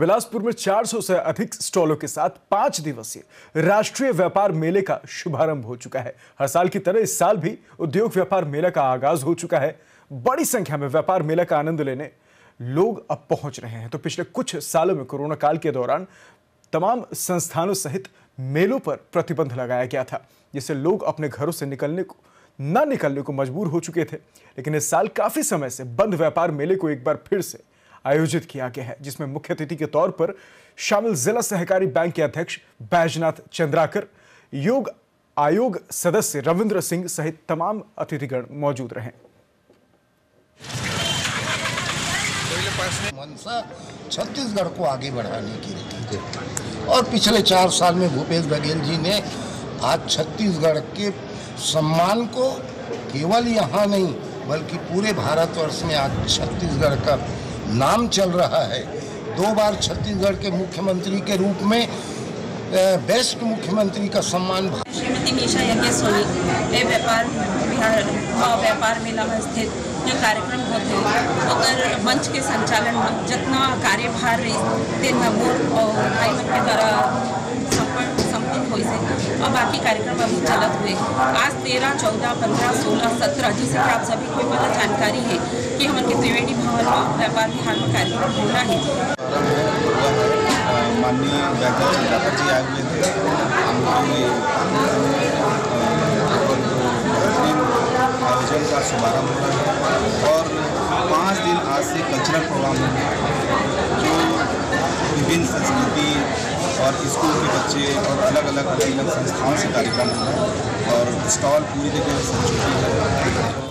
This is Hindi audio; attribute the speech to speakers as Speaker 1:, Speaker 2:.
Speaker 1: बिलासपुर में 400 से अधिक स्टॉलों के साथ पाँच दिवसीय राष्ट्रीय व्यापार मेले का शुभारंभ हो चुका है। हर साल की तरह इस साल भी उद्योग व्यापार मेला का आगाज़ हो चुका है। बड़ी संख्या में व्यापार मेला का आनंद लेने लोग अब पहुँच रहे हैं। तो पिछले कुछ सालों में कोरोना काल के दौरान तमाम संस्थानों सहित मेलों पर प्रतिबंध लगाया गया था, जिससे लोग अपने घरों से निकलने को न निकलने को मजबूर हो चुके थे। लेकिन इस साल काफ़ी समय से बंद व्यापार मेले को एक बार फिर से आयोजित किया गया है, जिसमें मुख्य अतिथि के तौर पर शामिल जिला सहकारी बैंक के अध्यक्ष बैजनाथ चंद्राकर, योग आयोग सदस्य रविंद्र सिंह सहित तमाम अतिथिगण मौजूद रहे।
Speaker 2: छत्तीसगढ़ को आगे बढ़ाने की और पिछले चार साल में भूपेश बघेल जी ने आज छत्तीसगढ़ के सम्मान को केवल यहाँ नहीं, बल्कि पूरे भारतवर्ष में आज छत्तीसगढ़ का नाम चल रहा है। दो बार छत्तीसगढ़ के मुख्यमंत्री के रूप में बेस्ट मुख्यमंत्री का सम्मान
Speaker 3: श्रीमती मीशा यज्ञ सोनी वे व्यापार बिहार व्यापार मेला में स्थित जो कार्यक्रम होते अगर मंच के संचालन, जितना कार्यभार रही और भाई के द्वारा संपन्न संपन्न हुई से और बाकी कार्यक्रम अभी चलत हुए आज तेरह, चौदह, पंद्रह, सोलह, सत्रह, जैसे कि आप सभी को मतलब जानकारी है कि हमारे के त्रिवेणी भवन में व्यापार बिहार में कार्यक्रम हो रहा है।
Speaker 4: माननीय आयोजन का शुभारंभ हो रहा है और पाँच दिन आज से कल्चरल प्रोग्राम और स्कूल के बच्चे और अलग अलग अलग अलग संस्थाओं से कार्यक्रम हुआ और स्टॉल पूरी जगह सज चुकी है।